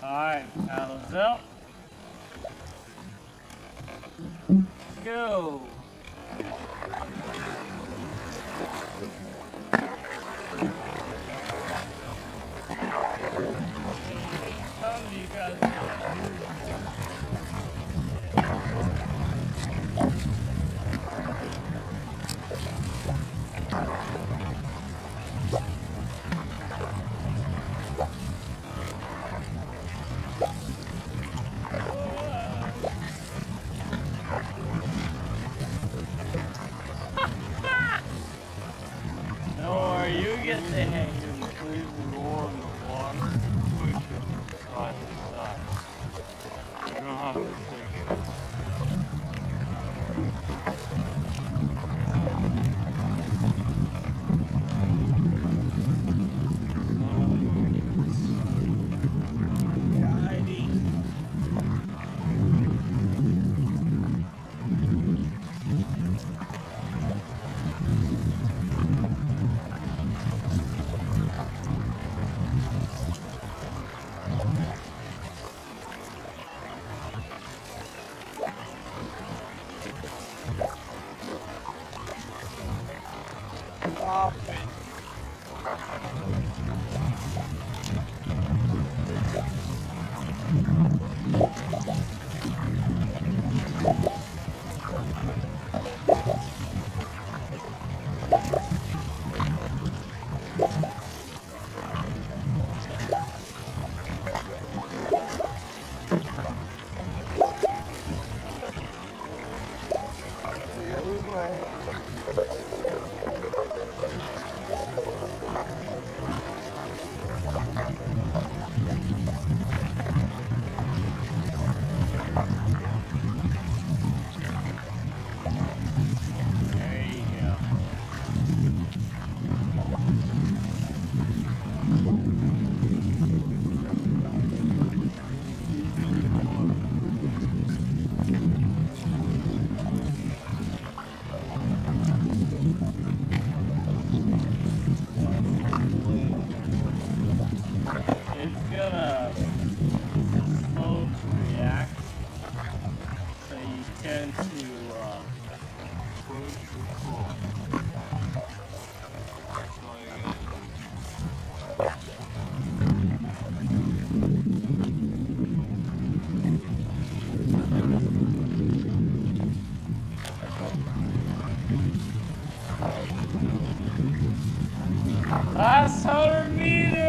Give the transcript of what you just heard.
Alright, paddles up. Go! Uh-huh. Ha ha ha. trying to uh, That's how to meet it!